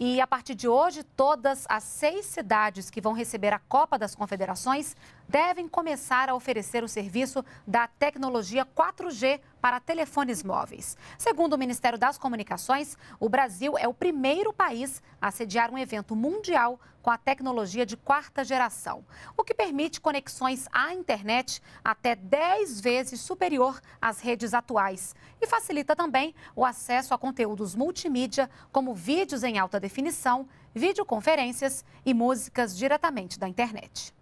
E a partir de hoje, todas as seis cidades que vão receber a Copa das Confederações devem começar a oferecer o serviço da tecnologia 4G para telefones móveis. Segundo o Ministério das Comunicações, o Brasil é o primeiro país a sediar um evento mundial com a tecnologia de quarta geração, o que permite conexões à internet até 10 vezes superior às redes atuais e facilita também o acesso a conteúdos multimídia, como vídeos em alta definição, videoconferências e músicas diretamente da internet.